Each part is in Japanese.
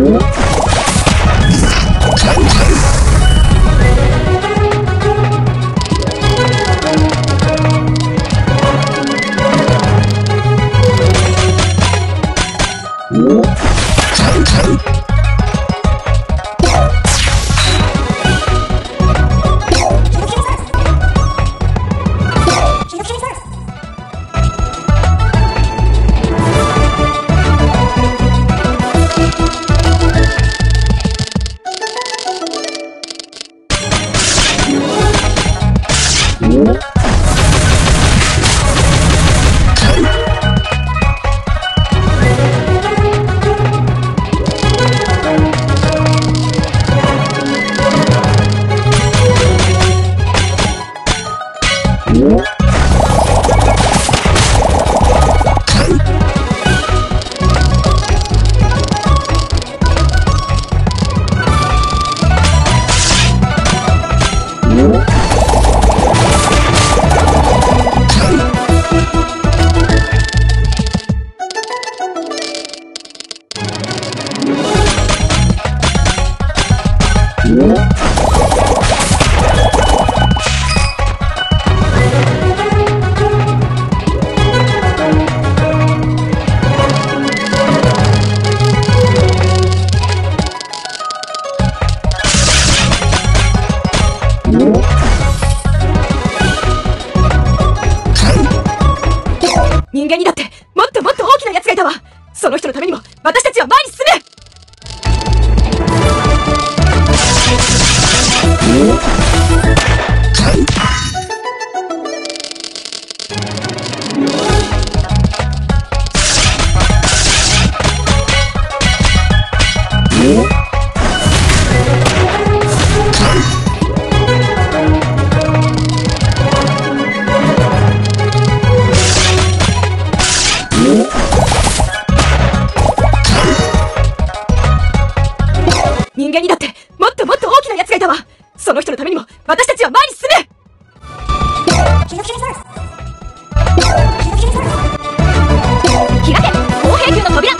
Música ってもっともっと大きな奴がいたわ。その人のためにも私たちは前に進め。開け公平級の扉。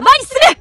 前に進め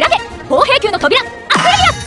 開け砲兵級の扉アクリア